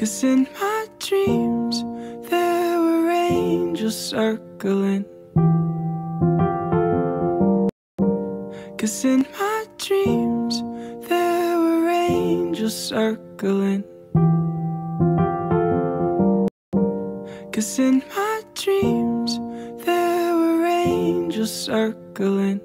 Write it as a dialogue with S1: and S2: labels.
S1: Cause in my dreams there were angels circling. Cause in my dreams there were angels circling. Cause in my dreams there were angels circling.